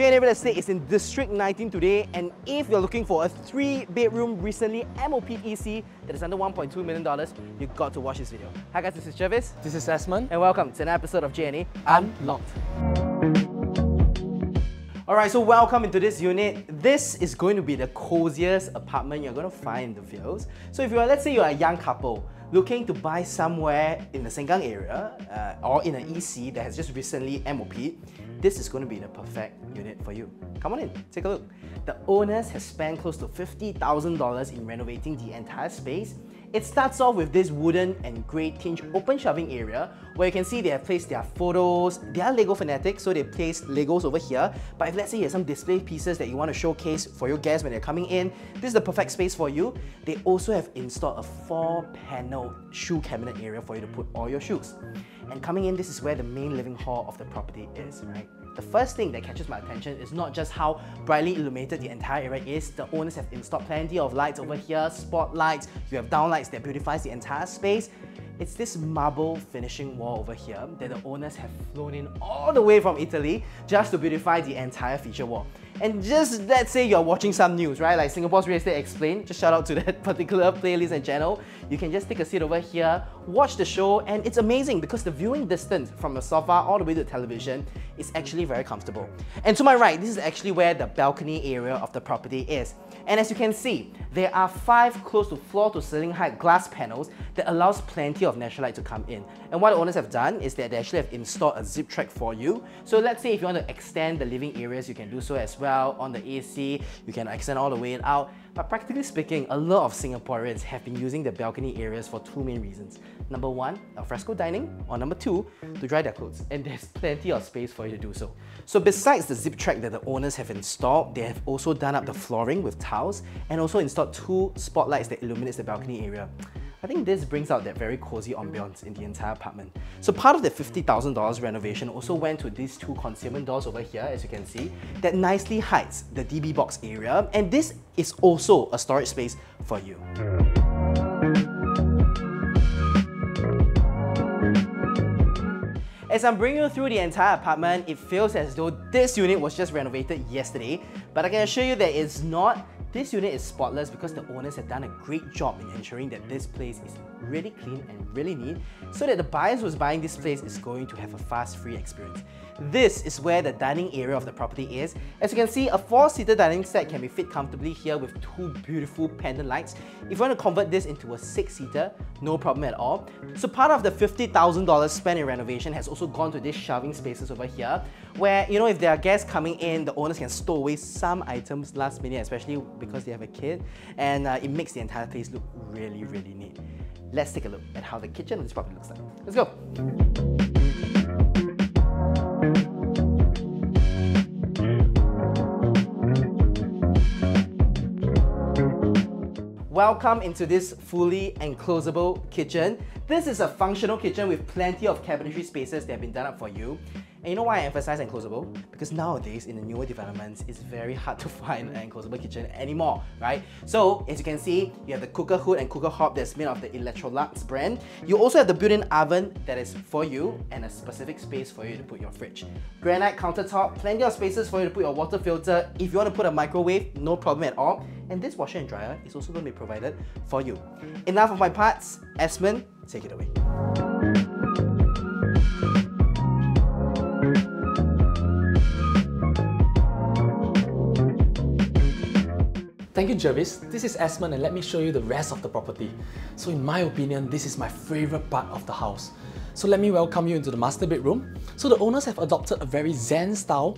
JNA Real Estate is in District 19 today and if you're looking for a 3-bedroom recently MOP EC that is under $1.2 million, you've got to watch this video. Hi guys, this is Jervis. This is Esmond. And welcome to an episode of JNA Unlocked. Alright, so welcome into this unit. This is going to be the coziest apartment you're going to find in the Vales. So if you're, let's say you're a young couple, looking to buy somewhere in the Sengkang area uh, or in an EC that has just recently MOP, this is going to be the perfect unit for you. Come on in, take a look. The owners have spent close to $50,000 in renovating the entire space it starts off with this wooden and grey tinge open shelving area where you can see they have placed their photos. They are Lego fanatics, so they place Legos over here. But if let's say you have some display pieces that you want to showcase for your guests when they're coming in, this is the perfect space for you. They also have installed a four panel shoe cabinet area for you to put all your shoes. And coming in, this is where the main living hall of the property is, right? The first thing that catches my attention is not just how brightly illuminated the entire area is, the owners have installed plenty of lights over here, spotlights, you have downlights that beautifies the entire space. It's this marble finishing wall over here that the owners have flown in all the way from Italy just to beautify the entire feature wall. And just let's say you're watching some news, right? Like Singapore's Real Estate Explained, just shout out to that particular playlist and channel. You can just take a seat over here, watch the show, and it's amazing because the viewing distance from the sofa all the way to the television is actually very comfortable. And to my right, this is actually where the balcony area of the property is. And as you can see, there are five close to floor to ceiling height glass panels that allows plenty of natural light to come in. And what the owners have done is that they actually have installed a zip track for you. So let's say if you want to extend the living areas, you can do so as well. On the AC, you can extend all the way out. But practically speaking, a lot of Singaporeans have been using the balcony areas for two main reasons. Number one, alfresco dining, or number two, to dry their clothes. And there's plenty of space for you to do so. So besides the zip track that the owners have installed, they have also done up the flooring with tiles and also installed two spotlights that illuminates the balcony area. I think this brings out that very cozy ambiance in the entire apartment. So part of the $50,000 renovation also went to these two concealment doors over here, as you can see, that nicely hides the DB box area, and this is also a storage space for you. As I'm bringing you through the entire apartment, it feels as though this unit was just renovated yesterday, but I can assure you that it's not. This unit is spotless because the owners have done a great job in ensuring that this place is really clean and really neat so that the buyers who's buying this place is going to have a fast free experience. This is where the dining area of the property is. As you can see, a four-seater dining set can be fit comfortably here with two beautiful pendant lights. If you want to convert this into a six-seater, no problem at all. So part of the $50,000 spent in renovation has also gone to these shelving spaces over here, where, you know, if there are guests coming in, the owners can stow away some items last minute, especially because they have a kid, and uh, it makes the entire place look really, really neat. Let's take a look at how the kitchen of this property looks like. Let's go. Welcome into this fully enclosable kitchen. This is a functional kitchen with plenty of cabinetry spaces that have been done up for you. And you know why I emphasize enclosable? Because nowadays in the newer developments, it's very hard to find an enclosable kitchen anymore, right? So as you can see, you have the cooker hood and cooker hob that's made of the Electrolux brand. You also have the built-in oven that is for you and a specific space for you to put your fridge. Granite countertop, plenty of spaces for you to put your water filter. If you want to put a microwave, no problem at all. And this washer and dryer is also going to be provided for you. Enough of my parts, Esmond, take it away. You Jervis, this is Esmond and let me show you the rest of the property. So in my opinion, this is my favourite part of the house. So let me welcome you into the master bedroom. So the owners have adopted a very zen style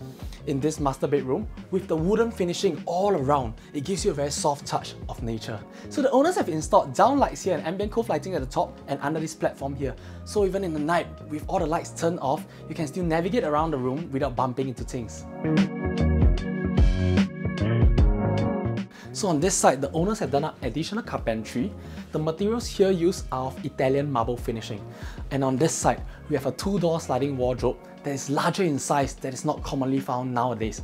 in this master bedroom with the wooden finishing all around. It gives you a very soft touch of nature. So the owners have installed down lights here and ambient cove lighting at the top and under this platform here. So even in the night, with all the lights turned off, you can still navigate around the room without bumping into things. So on this side, the owners have done up additional carpentry. The materials here used are of Italian marble finishing. And on this side, we have a two-door sliding wardrobe that is larger in size that is not commonly found nowadays.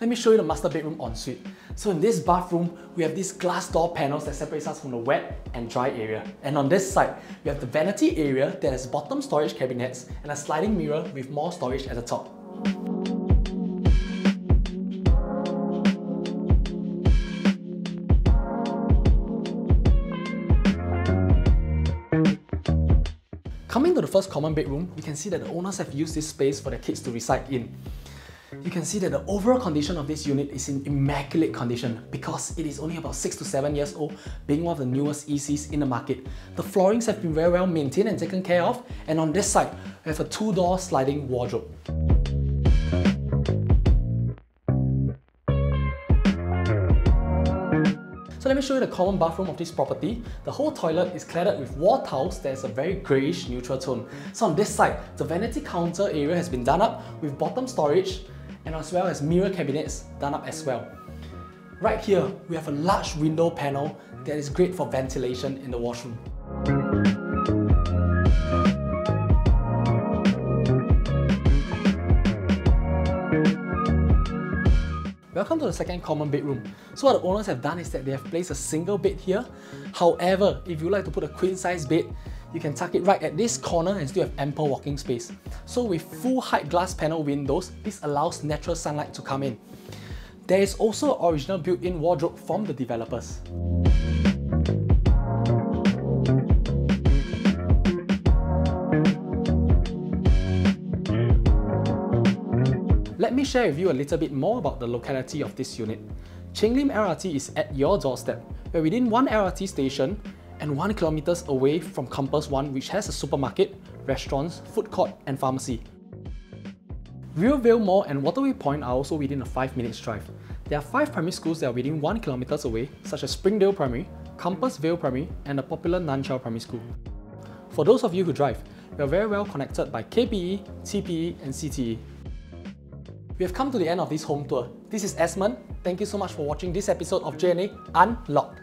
Let me show you the master bedroom ensuite. So in this bathroom, we have these glass door panels that separates us from the wet and dry area. And on this side, we have the vanity area that has bottom storage cabinets and a sliding mirror with more storage at the top. To the first common bedroom, we can see that the owners have used this space for their kids to reside in. You can see that the overall condition of this unit is in immaculate condition because it is only about 6 to 7 years old, being one of the newest ECs in the market. The floorings have been very well maintained and taken care of, and on this side, we have a two-door sliding wardrobe. Let me show you the common bathroom of this property. The whole toilet is cladded with wall tiles that is a very greyish neutral tone. So on this side, the vanity counter area has been done up with bottom storage and as well as mirror cabinets done up as well. Right here, we have a large window panel that is great for ventilation in the washroom. Welcome to the second common bedroom. So what the owners have done is that they have placed a single bed here. However, if you like to put a queen size bed, you can tuck it right at this corner and still have ample walking space. So with full height glass panel windows, this allows natural sunlight to come in. There is also original built-in wardrobe from the developers. Me share with you a little bit more about the locality of this unit. Cheng Lim LRT is at your doorstep. We're within one LRT station and 1 kilometers away from Compass One which has a supermarket, restaurants, food court and pharmacy. Rivervale Mall and Waterway Point are also within a 5 minutes drive. There are 5 primary schools that are within 1 kilometers away such as Springdale Primary, Compass Vale Primary and the popular Nan Primary School. For those of you who drive, we are very well connected by KPE, TPE and CTE. We have come to the end of this home tour. This is Esmond. Thank you so much for watching this episode of JNA Unlocked.